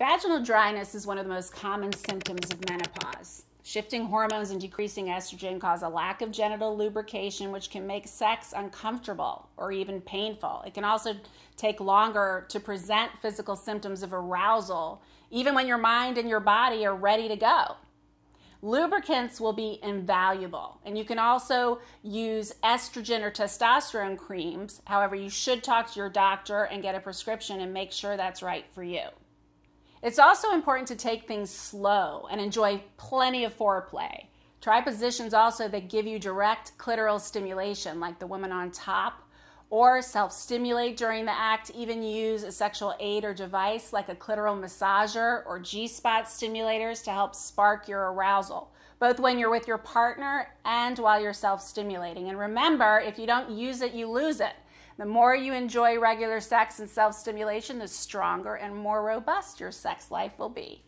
Vaginal dryness is one of the most common symptoms of menopause. Shifting hormones and decreasing estrogen cause a lack of genital lubrication, which can make sex uncomfortable or even painful. It can also take longer to present physical symptoms of arousal, even when your mind and your body are ready to go. Lubricants will be invaluable, and you can also use estrogen or testosterone creams. However, you should talk to your doctor and get a prescription and make sure that's right for you. It's also important to take things slow and enjoy plenty of foreplay. Try positions also that give you direct clitoral stimulation, like the woman on top, or self stimulate during the act. Even use a sexual aid or device like a clitoral massager or G spot stimulators to help spark your arousal, both when you're with your partner and while you're self stimulating. And remember, if you don't use it, you lose it. The more you enjoy regular sex and self stimulation, the stronger and more robust your sex life will be.